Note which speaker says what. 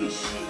Speaker 1: Jerusalem,